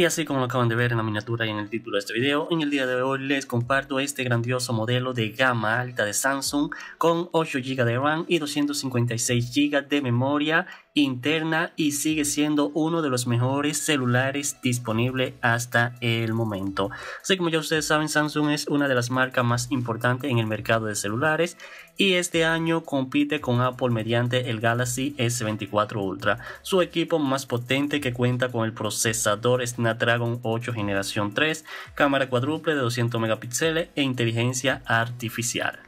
Y así como lo acaban de ver en la miniatura y en el título de este video, en el día de hoy les comparto este grandioso modelo de gama alta de Samsung con 8 GB de RAM y 256 GB de memoria interna y sigue siendo uno de los mejores celulares disponibles hasta el momento. Así como ya ustedes saben, Samsung es una de las marcas más importantes en el mercado de celulares y este año compite con Apple mediante el Galaxy S24 Ultra, su equipo más potente que cuenta con el procesador Snapdragon 8 generación 3, cámara cuádruple de 200 megapíxeles e inteligencia artificial.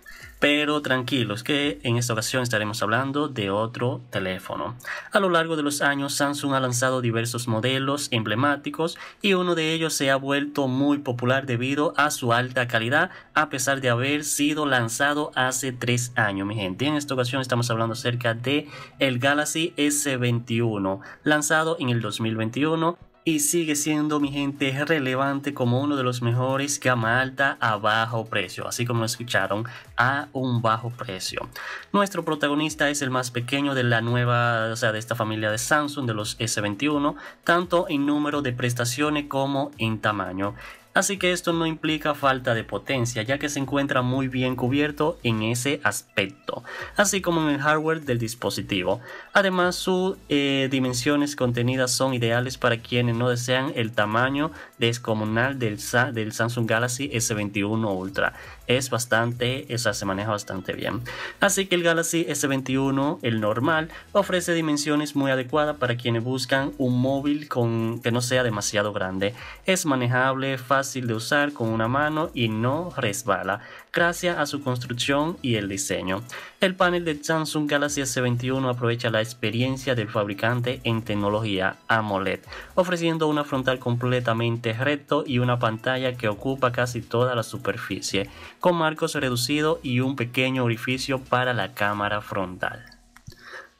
Pero tranquilos que en esta ocasión estaremos hablando de otro teléfono. A lo largo de los años Samsung ha lanzado diversos modelos emblemáticos y uno de ellos se ha vuelto muy popular debido a su alta calidad a pesar de haber sido lanzado hace tres años mi gente. En esta ocasión estamos hablando acerca de el Galaxy S21 lanzado en el 2021 y sigue siendo mi gente relevante como uno de los mejores gama alta a bajo precio, así como escucharon a un bajo precio. Nuestro protagonista es el más pequeño de la nueva, o sea, de esta familia de Samsung de los S21, tanto en número de prestaciones como en tamaño. Así que esto no implica falta de potencia, ya que se encuentra muy bien cubierto en ese aspecto, así como en el hardware del dispositivo. Además, sus eh, dimensiones contenidas son ideales para quienes no desean el tamaño descomunal del, Samsung Galaxy S21 Ultra. Es bastante, esa se maneja bastante bien. Así que el Galaxy S21, el normal, ofrece dimensiones muy adecuadas para quienes buscan un móvil con, que no sea demasiado grande. Es manejable, fácil fácil de usar con una mano y no resbala, gracias a su construcción y el diseño. El panel de Samsung Galaxy S21 aprovecha la experiencia del fabricante en tecnología AMOLED, ofreciendo una frontal completamente recto y una pantalla que ocupa casi toda la superficie, con marcos reducidos y un pequeño orificio para la cámara frontal.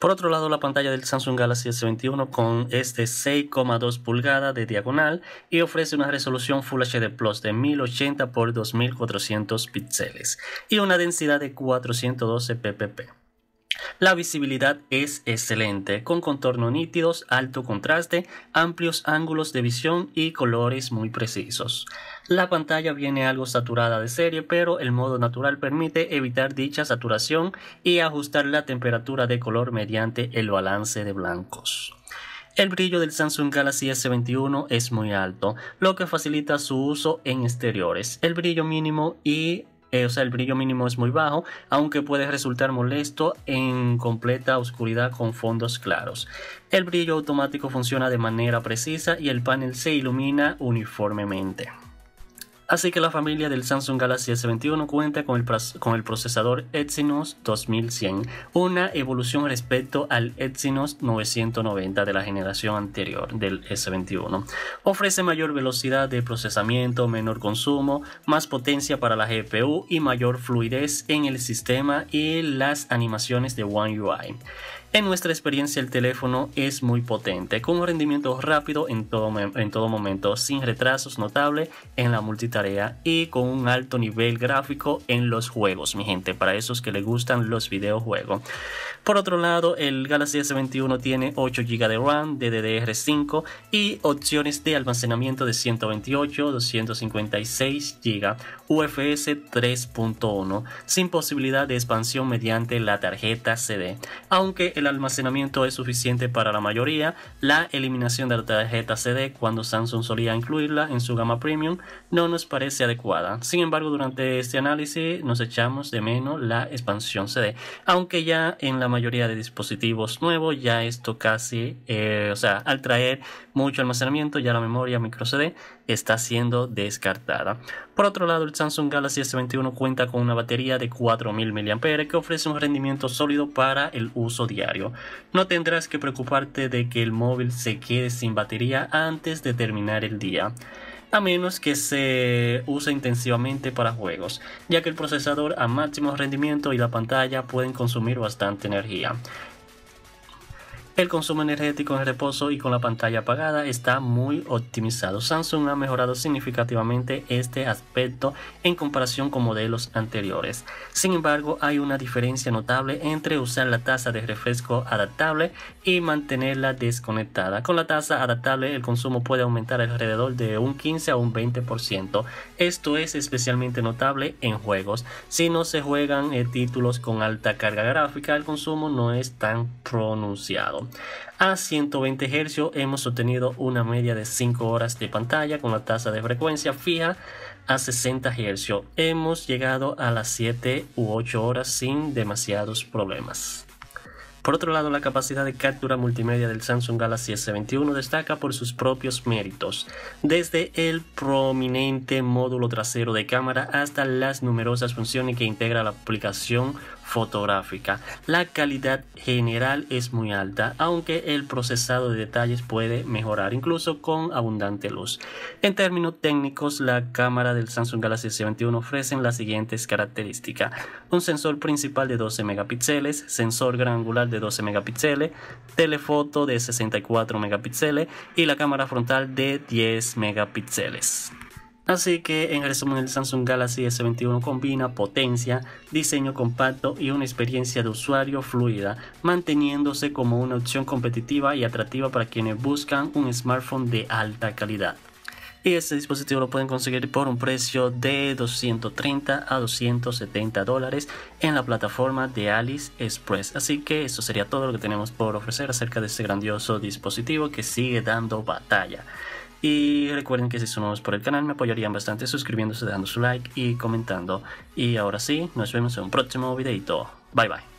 Por otro lado, la pantalla del Samsung Galaxy S21 con este 6,2 pulgadas de diagonal y ofrece una resolución Full HD Plus de 1080 x 2400 píxeles y una densidad de 412 ppp. La visibilidad es excelente, con contornos nítidos, alto contraste, amplios ángulos de visión y colores muy precisos. La pantalla viene algo saturada de serie, pero el modo natural permite evitar dicha saturación y ajustar la temperatura de color mediante el balance de blancos. El brillo del Samsung Galaxy S21 es muy alto, lo que facilita su uso en exteriores. El brillo mínimo y eh, o sea, el brillo mínimo es muy bajo, aunque puede resultar molesto en completa oscuridad con fondos claros. El brillo automático funciona de manera precisa y el panel se ilumina uniformemente. Así que la familia del Samsung Galaxy S21 cuenta con el, procesador Exynos 2100, una evolución respecto al Exynos 990 de la generación anterior del S21. Ofrece mayor velocidad de procesamiento, menor consumo, más potencia para la GPU y mayor fluidez en el sistema y las animaciones de One UI. En nuestra experiencia el teléfono es muy potente, con un rendimiento rápido en todo, en todo momento, sin retrasos notables en la multitarea y con un alto nivel gráfico en los juegos, mi gente, para esos que les gustan los videojuegos. Por otro lado, el Galaxy S21 tiene 8 GB de RAM, DDR5 y opciones de almacenamiento de 128, 256 GB, UFS 3.1, sin posibilidad de expansión mediante la tarjeta CD, aunque el almacenamiento es suficiente para la mayoría, la eliminación de la tarjeta CD cuando Samsung solía incluirla en su gama premium no nos parece adecuada. Sin embargo, durante este análisis nos echamos de menos la expansión CD, aunque ya en la mayoría de dispositivos nuevos ya esto casi, eh, o sea, al traer mucho almacenamiento ya la memoria micro CD está siendo descartada. Por otro lado, el Samsung Galaxy S21 cuenta con una batería de 4000 mAh que ofrece un rendimiento sólido para el uso diario. No tendrás que preocuparte de que el móvil se quede sin batería antes de terminar el día a menos que se use intensivamente para juegos, ya que el procesador a máximo rendimiento y la pantalla pueden consumir bastante energía. El consumo energético en reposo y con la pantalla apagada está muy optimizado. Samsung ha mejorado significativamente este aspecto en comparación con modelos anteriores. Sin embargo, hay una diferencia notable entre usar la tasa de refresco adaptable y mantenerla desconectada. Con la tasa adaptable el consumo puede aumentar alrededor de un 15 a un 20%. Esto es especialmente notable en juegos. Si no se juegan eh, títulos con alta carga gráfica, el consumo no es tan pronunciado. A 120 Hz hemos obtenido una media de 5 horas de pantalla con la tasa de frecuencia fija a 60 Hz. Hemos llegado a las 7 u 8 horas sin demasiados problemas. Por otro lado, la capacidad de captura multimedia del Samsung Galaxy S21 destaca por sus propios méritos, desde el prominente módulo trasero de cámara hasta las numerosas funciones que integra la aplicación fotográfica. La calidad general es muy alta, aunque el procesado de detalles puede mejorar incluso con abundante luz. En términos técnicos, la cámara del Samsung Galaxy S21 ofrece las siguientes características: un sensor principal de 12 megapíxeles, sensor gran angular de 12 megapíxeles, telefoto de 64 megapíxeles y la cámara frontal de 10 megapíxeles. Así que en resumen el Samsung Galaxy S21 combina potencia, diseño compacto y una experiencia de usuario fluida, manteniéndose como una opción competitiva y atractiva para quienes buscan un smartphone de alta calidad. Y este dispositivo lo pueden conseguir por un precio de 230 a 270 dólares en la plataforma de Alice Express. Así que eso sería todo lo que tenemos por ofrecer acerca de este grandioso dispositivo que sigue dando batalla. Y recuerden que si son nuevos por el canal me apoyarían bastante suscribiéndose, dando su like y comentando. Y ahora sí, nos vemos en un próximo videito. Bye bye.